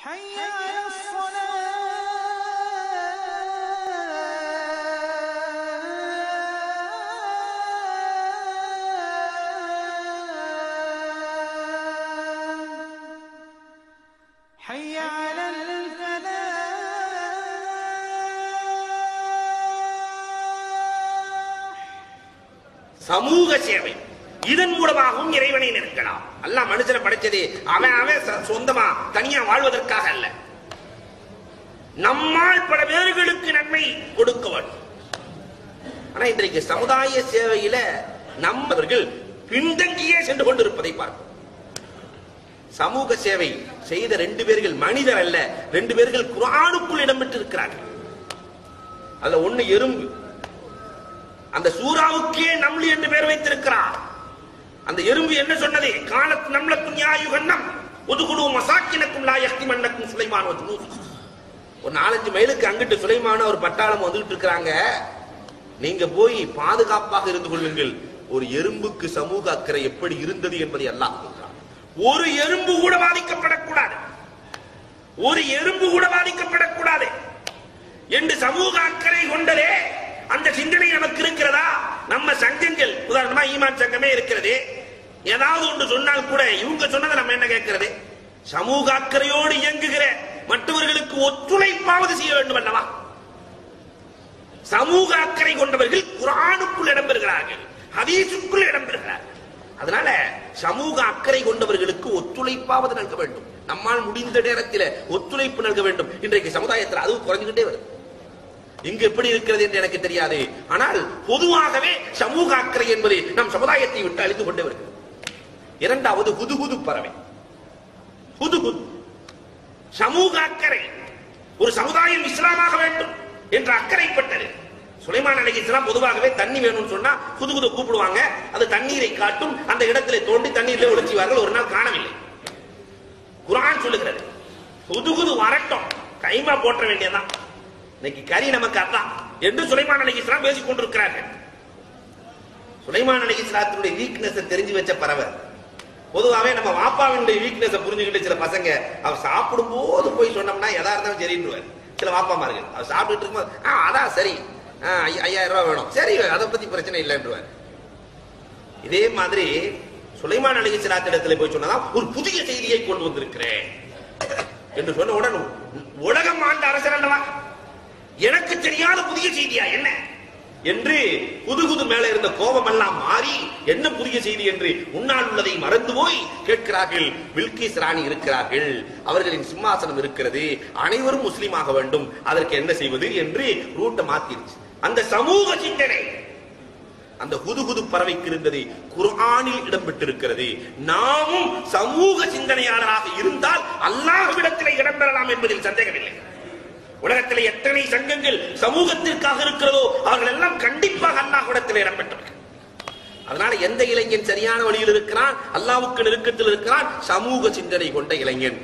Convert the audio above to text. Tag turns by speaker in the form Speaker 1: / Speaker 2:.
Speaker 1: حي على الصلاة حي على الفلاح
Speaker 2: சமூக சேவை இதன் மூலமாகவும் இறைவனை நெருங்கலாம். அல்லாஹ் மனுஷனை படைச்சது அவன் அவன் சொந்தமா தனியா வாழ்வதற்காக அல்ல. நம்மால் பல பேர்களுக்கு நன்மை கொடுக்க வேண்டும். ஆனா இன்றைக்கு சமுதாய சேவையில நம்மவர்கள் பின்தங்கியே சென்று கொண்டிருப்பதை பார்ப்போம். சமூக சேவை செய்த ரெண்டு பேர்கள் மனிதர் அல்ல ரெண்டு பேர்கள் குரானுக்குள் இடம்பெற்றிருக்கிறார்கள். அதுல ஒண்ணு எறும்பு. அந்த சூறாவுக்கே நம்லி என்று பெயர் வைத்திருக்கிறார். அந்த எறும்பு என்ன சொன்னது? காலத் நம்மளுக்கு நியாயுகன்னம் ஒதுகுடு மசாக்கினக்கும் லா யஹ்தி மன்னக்கும் சுலைமான் ஒரு நாலஞ்சு மைலுக்கு அங்கிட்டு சுலைமான ஒரு பட்டாளம் வந்துகிட்டு இருக்கிறாங்க. நீங்க போய் பாதுகாப்பாக இருந்து கொள்ளுங்கள். ஒரு எறும்புக்கு சமூக அக்கறை எப்படி இருந்தது என்பதை எல்லாம் ஒரு எறும்பு கூட பாதிக்கப்படக்கூடாது. ஒரு எறும்பு கூட பாதிக்கப்படக்கூடாது. என்று சமூக அக்கறை கொண்டதே அந்த சிந்தனை நமக்கு இருக்கிறதா? நம்ம சங்கங்கள் உதாரணமா ஈமான் சங்கமே இருக்கிறது. ஏதாவது ஒன்று சொன்னால் கூட இவங்க சொன்னதை நம்ம என்ன கேட்கிறது? சமூக அக்கறையோடு இயங்குகிற மற்றவர்களுக்கு ஒத்துழைப்பாவது செய்ய வேண்டும் அல்லவா? சமூக அக்கறை கொண்டவர்கள் குரானுக்குள் இடம்பெறுகிறார்கள் ஹதீசுக்குள் இடம்பெறுகிறார்கள். அதனால சமூக அக்கறை கொண்டவர்களுக்கு ஒத்துழைப்பாவது நல்க வேண்டும். நம்மால் முடிந்த நேரத்தில் ஒத்துழைப்பு நல்க வேண்டும். இன்றைக்கு சமுதாயத்தில் அது குறைஞ்சுக்கிட்டே வருது. இங்கு எப்படி இருக்கிறது என்று எனக்கு தெரியாது. ஆனால் பொதுவாகவே சமூக அக்கறை என்பது நம் சமுதாயத்தை விட்டு அழிந்து கொண்டே வருகிறது. இரண்டாவது ஹுதுகுது பறவை. புதுகுது சமூக அக்கறை. ஒரு சமுதாயம் இஸ்லாமாக வேண்டும் என்ற அக்கறைப்பட்டது. சுலைமான் அலைஹி இஸ்லாம் பொதுவாகவே தண்ணி வேணும்னு சொன்னா புது புது கூப்பிடுவாங்க. அது தண்ணீரை காட்டும். அந்த இடத்துல தோண்டி தண்ணீரில் ஒழிச்சுவார்கள் ஒரு நாள் காணவில்லை. குரான் சொல்லுகிறது. புது புது வரட்டும். கைமா போற்ற வேண்டியதுதான். இன்னைக்கு கறி நமக்கு அதான் என்று சுலைமான் அலைஹி இஸ்லாம் பேசிக் கொண்டிருக்கிறார்கள் சுலைமான் அலைஹி இஸ்லாத்தினுடைய வீக்னஸ் தெரிஞ்சு வச்ச பறவை. பொதுவாகவே நம்ம வாப்பாவினுடைய வீக்னஸ் புரிஞ்சுக்கிட்டு சில பசங்க அவர் சாப்பிடும் போது போய் சொன்னோம்னா எதா இருந்தாலும் சரின்னுவார். சில வாப்பாமார்கள் அவர் சாப்பிட்டுட்டு இருக்கும்போது ஆ அதான் சரி. ஐயாயிரம் ரூபாய் வேணும். சரி அதை பத்தி பிரச்சனை இல்லைன்றவார். இதே மாதிரி சுலைமான் அழகி இடத்துல போய் சொன்னதான் ஒரு புதிய செய்தியை கொண்டு வந்திருக்கிறேன். என்று சொன்ன உடனே உலகம் ஆண்ட அரசர் அல்லவா? எனக்கு தெரியாத புதிய செய்தியா? என்ன? என்று புது புது மேல இருந்த கோபம் எல்லாம் மாறி என்ன புதிய செய்தி என்று முன்னால் உள்ளதை மறந்து போய்? கேட்கிறார்கள். வில்கிஸ் ராணி இருக்கிறார்கள். அவர்களின் சிம்மாசனம் இருக்கிறது. அனைவரும் முஸ்லீமாக வேண்டும். அதற்கு என்ன செய்வது என்று ரூட்டை மாத்திருச்சு. அந்த சமூக சிந்தனை அந்த புது பறவைக்கு இருந்தது குர்ஆனில் இடம்பெற்றிருக்கிறது. நாமும் சமூக சிந்தனையாளராக இருந்தால் அல்லாஹ்விடத்தில் இடம்பெறலாம் என்பதில் சந்தேகமில்லை. உலகத்தில் எத்தனை சங்கங்கள் சமூகத்திற்காக இருக்கிறதோ அவர்கள் எல்லாம் கண்டிப்பாக அல்லாஹ்விடத்தில் இடம்பெற்றவர்கள். அதனால எந்த இளைஞன் சரியான வழியில் இருக்கிறான்? அல்லாவுக்கு நெருக்கத்தில் இருக்கிறான்? சமூக சிந்தனை கொண்ட இளைஞன்.